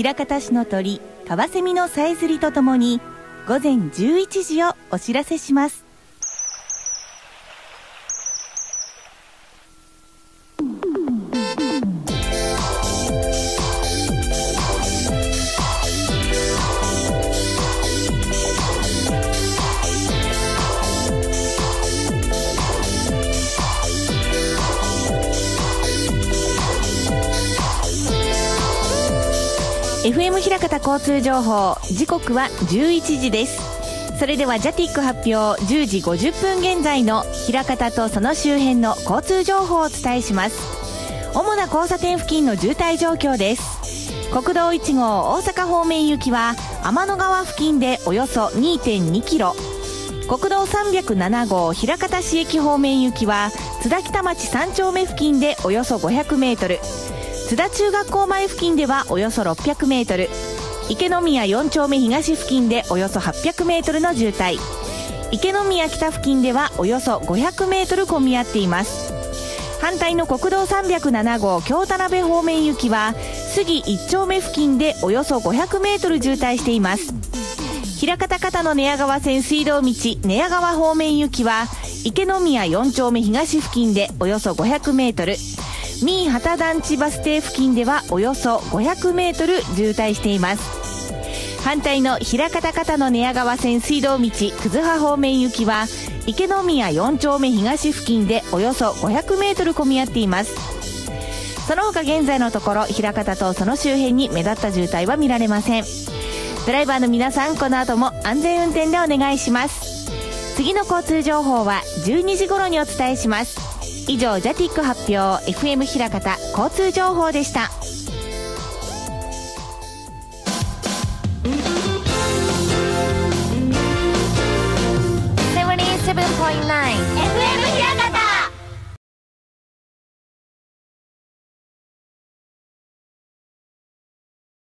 枚方市の鳥カワセミのさえずりとともに午前11時をお知らせします。FM 平方交通情報。時刻は11時です。それではジャティック発表。10時50分現在の平方とその周辺の交通情報をお伝えします。主な交差点付近の渋滞状況です。国道1号大阪方面行きは天の川付近でおよそ2.2キロ。国道307号枚方市駅方面行きは津田北町3丁目付近でおよそ500メートル。津田中学校前付近ではおよそ600メートル池宮4丁目東付近でおよそ800メートルの渋滞池宮北付近ではおよそ500メートル混み合っています。反対の国道307号京田辺方面行きは杉1丁目付近でおよそ500メートル渋滞しています。枚方方の寝屋川線水道道寝屋川方面行きは池宮4丁目東付近でおよそ500メートル。三井畑団地バス停付近ではおよそ500メートル渋滞しています。反対の枚方方の寝屋川線水道道葛葉方面行きは池宮4丁目東付近でおよそ500メートル混み合っています。その他現在のところ枚方とその周辺に目立った渋滞は見られません。ドライバーの皆さんこの後も安全運転でお願いします。次の交通情報は12時頃にお伝えします。以上ジャティック発表 FM 平方交通情報でした。77.9 FM 平方